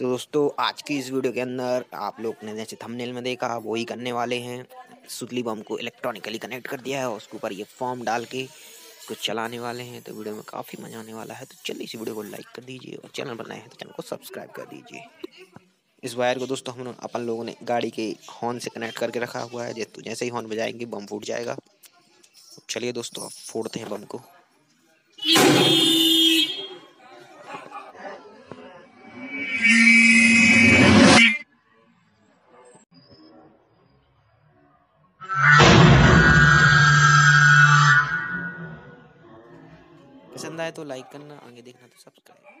तो दोस्तों, आज की इस वीडियो के अंदर आप लोग ने जैसे थंबनेल में देखा, वही करने वाले हैं। सुतली बम को इलेक्ट्रॉनिकली कनेक्ट कर दिया है और उसके ऊपर ये फॉर्म डाल के इसको चलाने वाले हैं। तो वीडियो में काफ़ी मज़ा आने वाला है तो चलिए इस वीडियो को लाइक कर दीजिए और चैनल बनाए हैं तो चैनल को सब्सक्राइब कर दीजिए। इस वायर को दोस्तों, हम अपन लोगों ने गाड़ी के हॉर्न से कनेक्ट करके रखा हुआ है। जैसे ही हॉर्न बजाएँगे, बम फूट जाएगा। चलिए दोस्तों फोड़ते हैं बम को। पसंद आए तो लाइक करना आगे देखना तो सब्सक्राइब